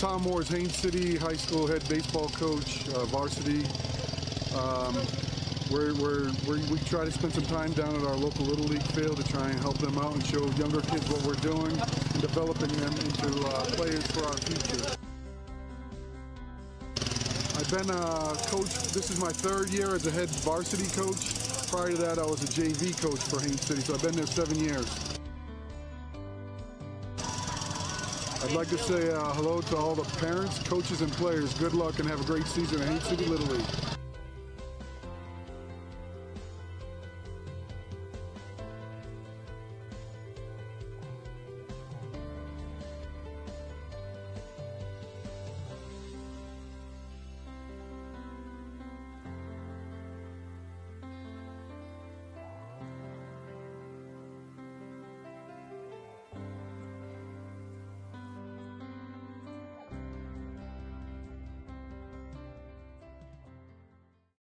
Tom Moores, Haines City High School head baseball coach, uh, varsity. Um, we're, we're, we're, we try to spend some time down at our local Little League field to try and help them out and show younger kids what we're doing and developing them into uh, players for our future. I've been a coach, this is my third year as a head varsity coach. Prior to that, I was a JV coach for Haines City, so I've been there seven years. I'd like to say uh, hello to all the parents, coaches, and players. Good luck and have a great season at Haines City Little League.